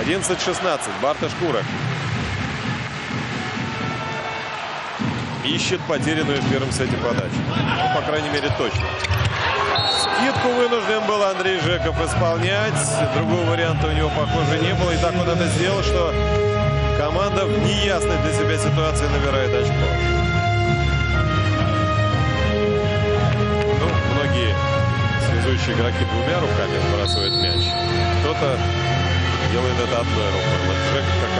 11-16. Барта Шкурок. Ищет потерянную в первом сете подачу. Ну, по крайней мере, точно. Скидку вынужден был Андрей Жеков исполнять. Другого варианта у него, похоже, не было. И так он это сделал, что команда в неясной для себя ситуации набирает очко. Ну, связующие игроки двумя руками сбрасывают мяч. Кто-то делает это одной рукой. Вот Жеков как